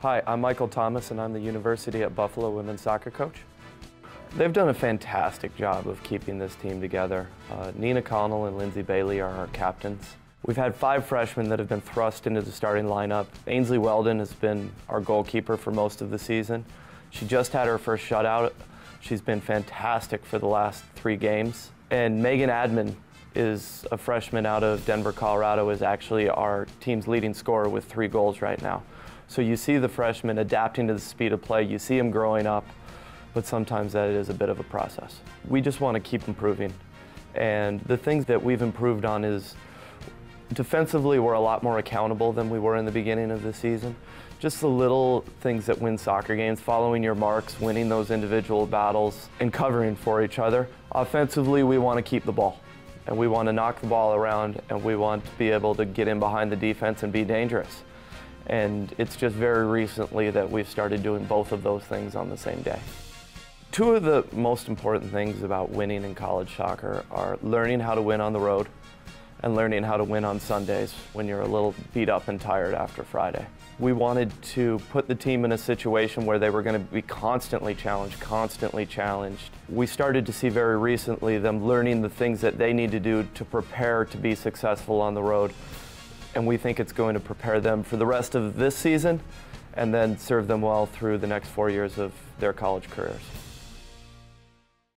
Hi, I'm Michael Thomas and I'm the University at Buffalo women's soccer coach. They've done a fantastic job of keeping this team together. Uh, Nina Connell and Lindsay Bailey are our captains. We've had five freshmen that have been thrust into the starting lineup. Ainsley Weldon has been our goalkeeper for most of the season. She just had her first shutout. She's been fantastic for the last three games. And Megan Adman is a freshman out of Denver, Colorado, is actually our team's leading scorer with three goals right now. So you see the freshman adapting to the speed of play, you see him growing up, but sometimes that is a bit of a process. We just want to keep improving. And the things that we've improved on is defensively, we're a lot more accountable than we were in the beginning of the season. Just the little things that win soccer games, following your marks, winning those individual battles, and covering for each other. Offensively, we want to keep the ball. And we want to knock the ball around, and we want to be able to get in behind the defense and be dangerous. And it's just very recently that we've started doing both of those things on the same day. Two of the most important things about winning in college soccer are learning how to win on the road and learning how to win on Sundays when you're a little beat up and tired after Friday. We wanted to put the team in a situation where they were going to be constantly challenged, constantly challenged. We started to see very recently them learning the things that they need to do to prepare to be successful on the road. And we think it's going to prepare them for the rest of this season and then serve them well through the next four years of their college careers.